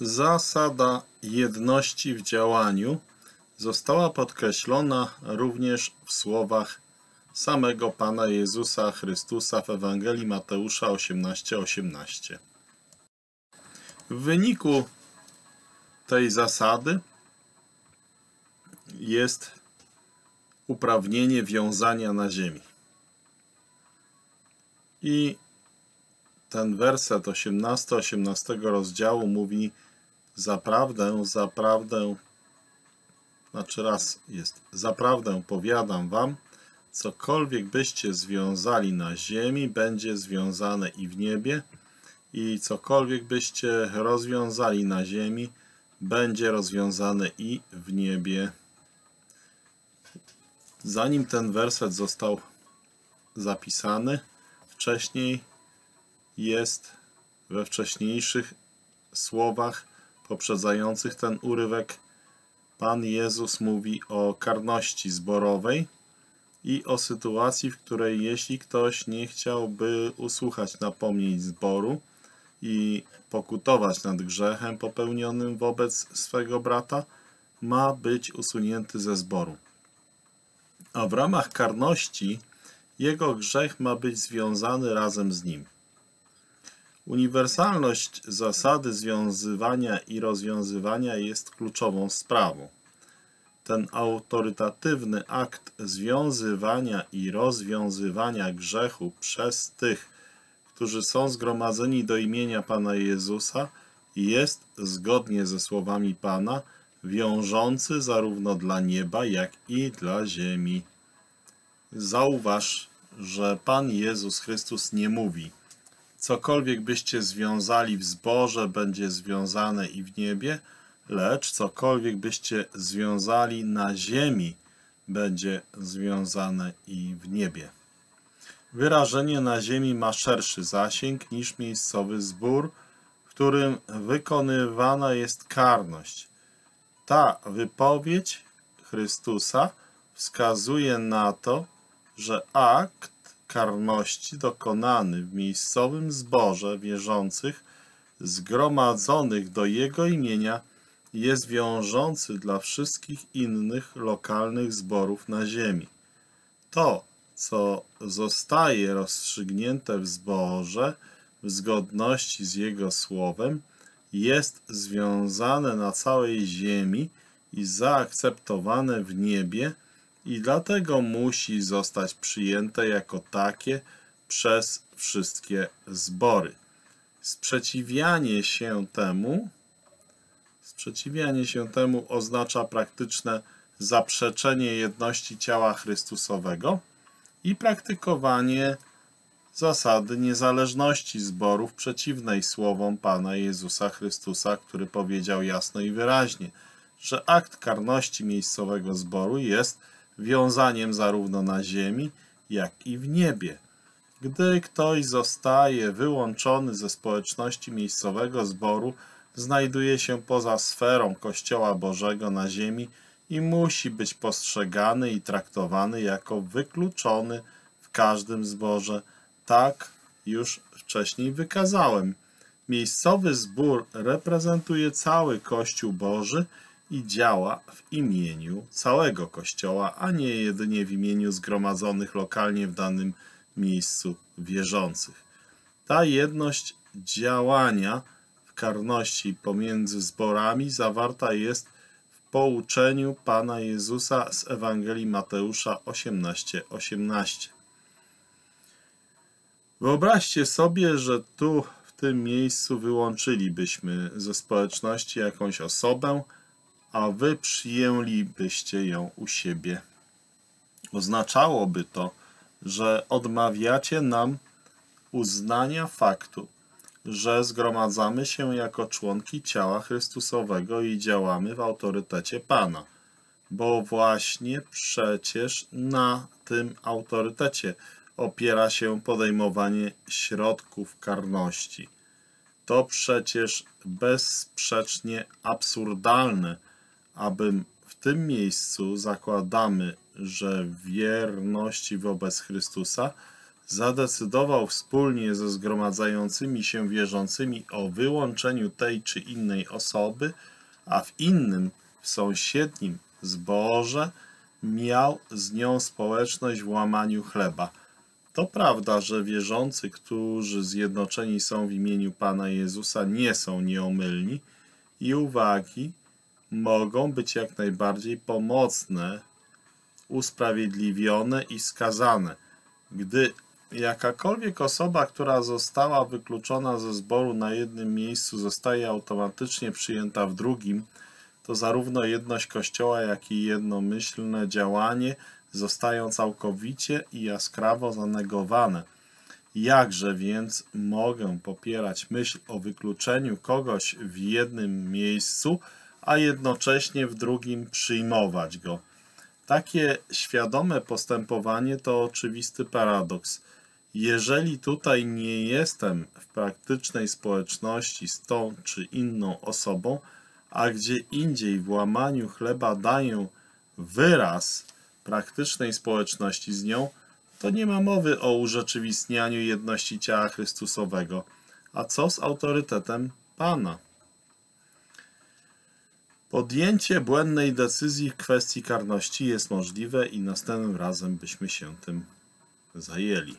Zasada jedności w działaniu została podkreślona również w słowach samego Pana Jezusa Chrystusa w Ewangelii Mateusza 18:18. 18. W wyniku tej zasady jest uprawnienie wiązania na ziemi. I ten werset 18, 18 rozdziału mówi Zaprawdę, zaprawdę, znaczy raz jest, zaprawdę powiadam wam, cokolwiek byście związali na ziemi, będzie związane i w niebie, i cokolwiek byście rozwiązali na ziemi, będzie rozwiązane i w niebie. Zanim ten werset został zapisany, wcześniej jest we wcześniejszych słowach poprzedzających ten urywek Pan Jezus mówi o karności zborowej i o sytuacji, w której jeśli ktoś nie chciałby usłuchać napomnień zboru i pokutować nad grzechem popełnionym wobec swego brata, ma być usunięty ze zboru. A w ramach karności jego grzech ma być związany razem z nim. Uniwersalność zasady związywania i rozwiązywania jest kluczową sprawą. Ten autorytatywny akt związywania i rozwiązywania grzechu przez tych, którzy są zgromadzeni do imienia Pana Jezusa, jest, zgodnie ze słowami Pana, wiążący zarówno dla nieba, jak i dla ziemi. Zauważ, że Pan Jezus Chrystus nie mówi – Cokolwiek byście związali w zborze, będzie związane i w niebie, lecz cokolwiek byście związali na ziemi, będzie związane i w niebie. Wyrażenie na ziemi ma szerszy zasięg niż miejscowy zbór, w którym wykonywana jest karność. Ta wypowiedź Chrystusa wskazuje na to, że akt karności dokonany w miejscowym zborze wierzących zgromadzonych do Jego imienia jest wiążący dla wszystkich innych lokalnych zborów na ziemi. To, co zostaje rozstrzygnięte w zborze w zgodności z Jego słowem, jest związane na całej ziemi i zaakceptowane w niebie, i dlatego musi zostać przyjęte jako takie przez wszystkie zbory. Sprzeciwianie się temu sprzeciwianie się temu oznacza praktyczne zaprzeczenie jedności ciała Chrystusowego i praktykowanie zasady niezależności zborów przeciwnej słowom Pana Jezusa Chrystusa, który powiedział jasno i wyraźnie, że akt karności miejscowego zboru jest wiązaniem zarówno na ziemi, jak i w niebie. Gdy ktoś zostaje wyłączony ze społeczności miejscowego zboru, znajduje się poza sferą Kościoła Bożego na ziemi i musi być postrzegany i traktowany jako wykluczony w każdym zborze. Tak już wcześniej wykazałem. Miejscowy zbór reprezentuje cały Kościół Boży i działa w imieniu całego Kościoła, a nie jedynie w imieniu zgromadzonych lokalnie w danym miejscu wierzących. Ta jedność działania w karności pomiędzy zborami zawarta jest w pouczeniu Pana Jezusa z Ewangelii Mateusza 18:18. 18. Wyobraźcie sobie, że tu w tym miejscu wyłączylibyśmy ze społeczności jakąś osobę, a wy przyjęlibyście ją u siebie. Oznaczałoby to, że odmawiacie nam uznania faktu, że zgromadzamy się jako członki ciała Chrystusowego i działamy w autorytecie Pana, bo właśnie przecież na tym autorytecie opiera się podejmowanie środków karności. To przecież bezsprzecznie absurdalne, abym w tym miejscu zakładamy, że wierności wobec Chrystusa zadecydował wspólnie ze zgromadzającymi się wierzącymi o wyłączeniu tej czy innej osoby, a w innym, w sąsiednim zborze miał z nią społeczność w łamaniu chleba. To prawda, że wierzący, którzy zjednoczeni są w imieniu Pana Jezusa, nie są nieomylni i uwagi mogą być jak najbardziej pomocne, usprawiedliwione i skazane. Gdy jakakolwiek osoba, która została wykluczona ze zboru na jednym miejscu, zostaje automatycznie przyjęta w drugim, to zarówno jedność Kościoła, jak i jednomyślne działanie zostają całkowicie i jaskrawo zanegowane. Jakże więc mogę popierać myśl o wykluczeniu kogoś w jednym miejscu, a jednocześnie w drugim przyjmować go? Takie świadome postępowanie to oczywisty paradoks. Jeżeli tutaj nie jestem w praktycznej społeczności z tą czy inną osobą, a gdzie indziej w łamaniu chleba daję wyraz praktycznej społeczności z nią, to nie ma mowy o urzeczywistnianiu jedności ciała Chrystusowego. A co z autorytetem Pana? Podjęcie błędnej decyzji w kwestii karności jest możliwe i następnym razem byśmy się tym zajęli.